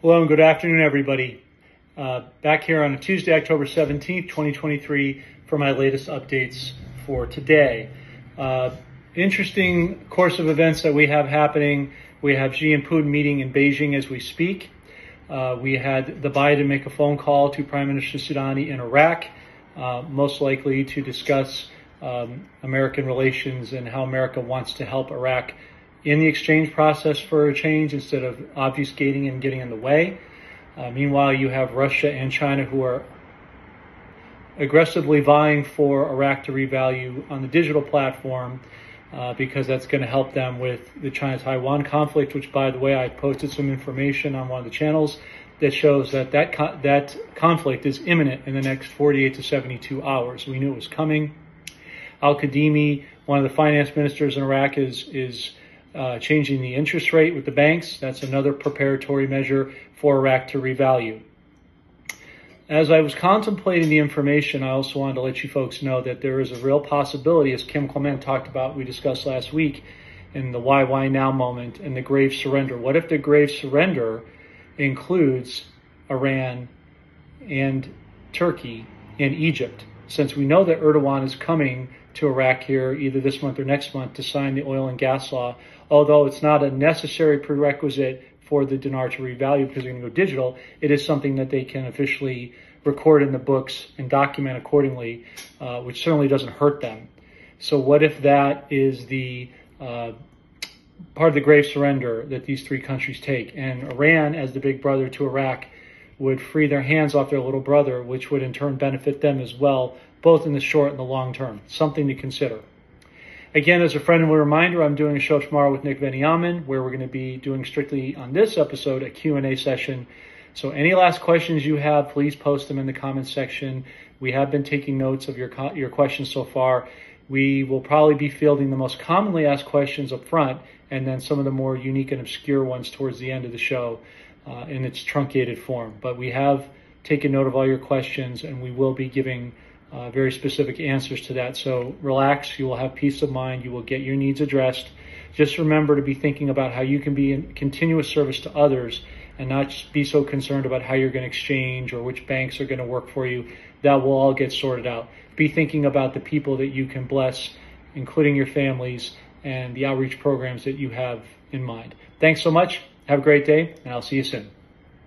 Hello and good afternoon, everybody. Uh, back here on Tuesday, October 17th, 2023, for my latest updates for today. Uh, interesting course of events that we have happening. We have Xi and Putin meeting in Beijing as we speak. Uh, we had the Biden make a phone call to Prime Minister Sudani in Iraq, uh, most likely to discuss um, American relations and how America wants to help Iraq in the exchange process for a change instead of obfuscating and getting in the way. Uh, meanwhile, you have Russia and China who are aggressively vying for Iraq to revalue on the digital platform uh, because that's going to help them with the China Taiwan conflict, which, by the way, I posted some information on one of the channels that shows that that, co- that conflict is imminent in the next 48 to 72 hours. We knew it was coming. Al Kadhimi, one of the finance ministers in Iraq, is, is uh, changing the interest rate with the banks. That's another preparatory measure for Iraq to revalue. As I was contemplating the information, I also wanted to let you folks know that there is a real possibility, as Kim Clement talked about, we discussed last week, in the why, why now moment and the grave surrender. What if the grave surrender includes Iran and Turkey and Egypt? Since we know that Erdogan is coming to Iraq here either this month or next month to sign the oil and gas law, although it's not a necessary prerequisite for the dinar to revalue because they're going to go digital, it is something that they can officially record in the books and document accordingly, uh, which certainly doesn't hurt them. So what if that is the uh, part of the grave surrender that these three countries take, and Iran, as the big brother to Iraq, would free their hands off their little brother, which would in turn benefit them as well, both in the short and the long term. Something to consider. Again, as a friendly reminder, I'm doing a show tomorrow with Nick Veniamin, where we're going to be doing strictly on this episode a Q&A session. So any last questions you have, please post them in the comments section. We have been taking notes of your your questions so far. We will probably be fielding the most commonly asked questions up front, and then some of the more unique and obscure ones towards the end of the show uh, in its truncated form. But we have taken note of all your questions, and we will be giving uh, very specific answers to that. So relax, you will have peace of mind, you will get your needs addressed. Just remember to be thinking about how you can be in continuous service to others and not be so concerned about how you're going to exchange or which banks are going to work for you. That will all get sorted out. Be thinking about the people that you can bless, including your families and the outreach programs that you have in mind. Thanks so much. Have a great day, and I'll see you soon.